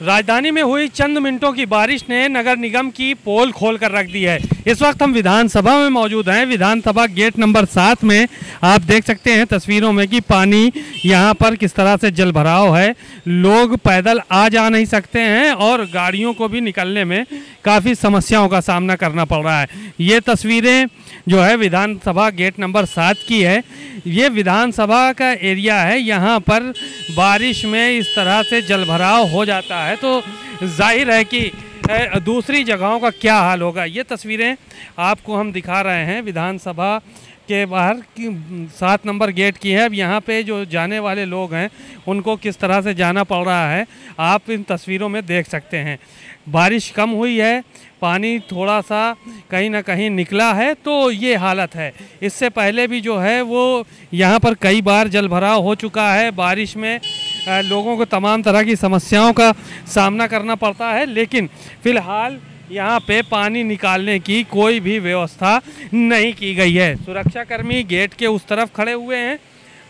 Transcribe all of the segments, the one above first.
राजधानी में हुई चंद मिनटों की बारिश ने नगर निगम की पोल खोल कर रख दी है। इस वक्त हम विधानसभा में मौजूद हैं। विधानसभा गेट नंबर सात में आप देख सकते हैं तस्वीरों में कि पानी यहाँ पर किस तरह से जल भराव है। लोग पैदल आ जा नहीं सकते हैं और गाड़ियों को भी निकलने में काफ़ी समस्याओं का सामना करना पड़ रहा है। ये तस्वीरें जो है विधानसभा गेट नंबर सात की है। ये विधानसभा का एरिया है। यहाँ पर बारिश में इस तरह से जल हो जाता है तो ज़ाहिर है कि दूसरी जगहों का क्या हाल होगा? ये तस्वीरें आपको हम दिखा रहे हैं विधानसभा के बाहर, की, सात नंबर गेट की है। अब यहाँ पे जो जाने वाले लोग हैं, उनको किस तरह से जाना पड़ रहा है, आप इन तस्वीरों में देख सकते हैं। बारिश कम हुई है, पानी थोड़ा सा कहीं ना कहीं निकला है तो ये हालत है। इससे पहले भी जो है, वो यहाँ पर कई बार जल भराव हो चुका है बारिश में। लोगों को तमाम तरह की समस्याओं का सामना करना पड़ता है, लेकिन फ़िलहाल यहाँ पे पानी निकालने की कोई भी व्यवस्था नहीं की गई है। सुरक्षाकर्मी गेट के उस तरफ़ खड़े हुए हैं।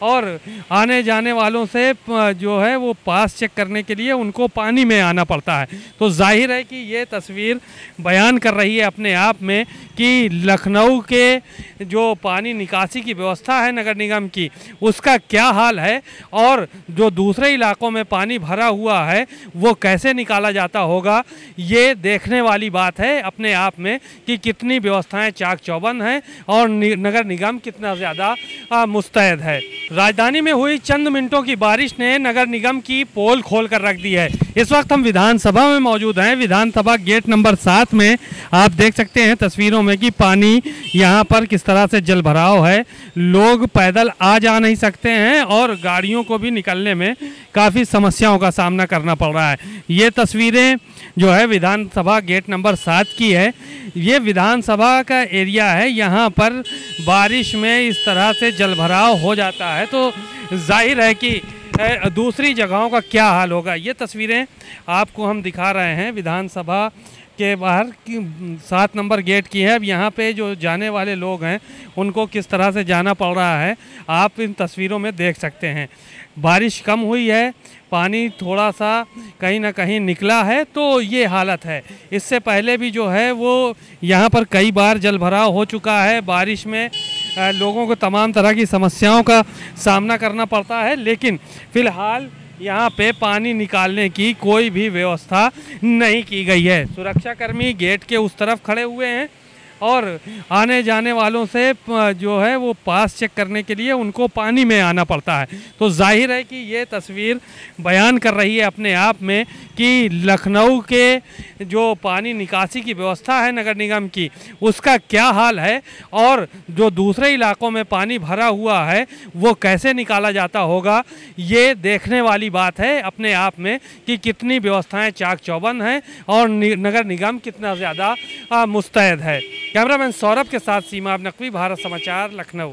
और आने जाने वालों से जो है वो पास चेक करने के लिए उनको पानी में आना पड़ता है। तो ज़ाहिर है कि ये तस्वीर बयान कर रही है अपने आप में कि लखनऊ के जो पानी निकासी की व्यवस्था है नगर निगम की, उसका क्या हाल है और जो दूसरे इलाकों में पानी भरा हुआ है, वो कैसे निकाला जाता होगा, ये देखने वाली बात है अपने आप में कि कितनी व्यवस्थाएँ चाक चौबंद हैं और नगर निगम कितना ज़्यादा मुस्तैद है। राजधानी में हुई चंद मिनटों की बारिश ने नगर निगम की पोल खोल कर रख दी है। इस वक्त हम विधानसभा में मौजूद हैं। विधानसभा गेट नंबर सात में आप देख सकते हैं तस्वीरों में कि पानी यहाँ पर किस तरह से जल भराव है। लोग पैदल आ जा नहीं सकते हैं और गाड़ियों को भी निकलने में काफ़ी समस्याओं का सामना करना पड़ रहा है। ये तस्वीरें जो है विधानसभा गेट नंबर सात की है। ये विधानसभा का एरिया है। यहाँ पर बारिश में इस तरह से जल भराव हो जाता है। तो ज़ाहिर है कि दूसरी जगहों का क्या हाल होगा? ये तस्वीरें आपको हम दिखा रहे हैं विधानसभा के बाहर की, सात नंबर गेट की है। अब यहाँ पे जो जाने वाले लोग हैं, उनको किस तरह से जाना पड़ रहा है, आप इन तस्वीरों में देख सकते हैं। बारिश कम हुई है, पानी थोड़ा सा कहीं ना कहीं निकला है तो ये हालत है। इससे पहले भी जो है, वो यहाँ पर कई बार जल भराव हो चुका है बारिश में। लोगों को तमाम तरह की समस्याओं का सामना करना पड़ता है, लेकिन फ़िलहाल यहाँ पे पानी निकालने की कोई भी व्यवस्था नहीं की गई है। सुरक्षाकर्मी गेट के उस तरफ़ खड़े हुए हैं। और आने जाने वालों से जो है वो पास चेक करने के लिए उनको पानी में आना पड़ता है। तो ज़ाहिर है कि ये तस्वीर बयान कर रही है अपने आप में कि लखनऊ के जो पानी निकासी की व्यवस्था है नगर निगम की, उसका क्या हाल है और जो दूसरे इलाकों में पानी भरा हुआ है, वो कैसे निकाला जाता होगा, ये देखने वाली बात है अपने आप में कि कितनी व्यवस्थाएँ चाक चौबंद हैं और नगर निगम कितना ज़्यादा मुस्तैद है। कैमरामैन सौरभ के साथ सीमा नकवी भारत समाचार लखनऊ।